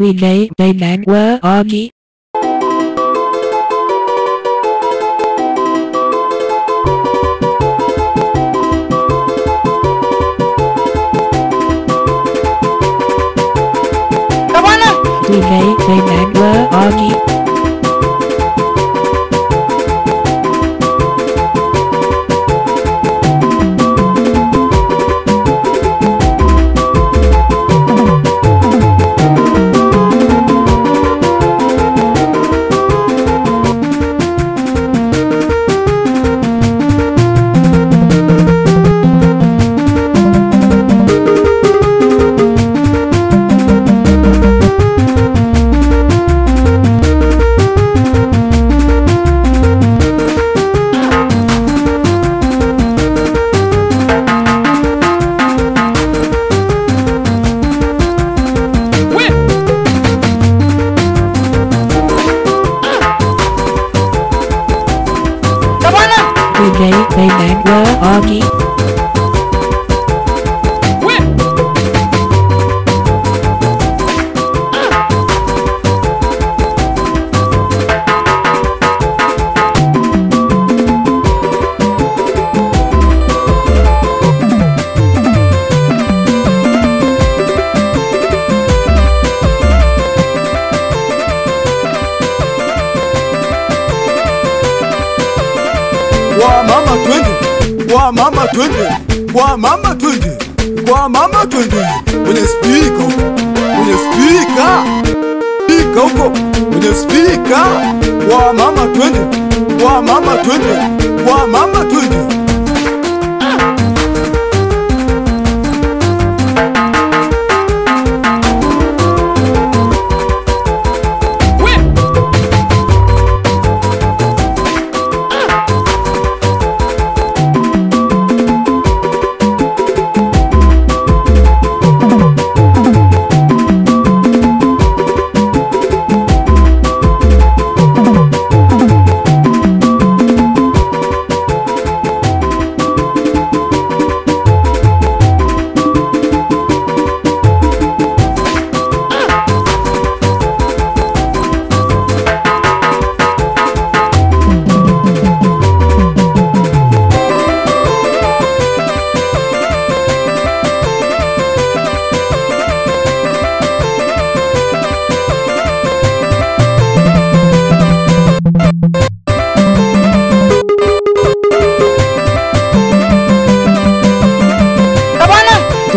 Rename the Nangwa Army. Rename the Nangwa Army. Play Ray Manuel Augie Kwa mama twende, kwa mama twende, kwa mama twende, kwa mama twende. Kwenye spika, kwenye spika, spika huko, kwenye spika. Kwa mama twende, kwa mama twende, kwa mama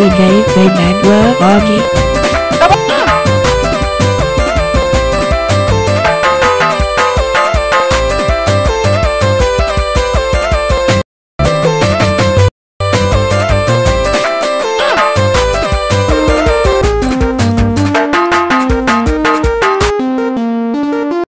Enrique P. Magua Augie.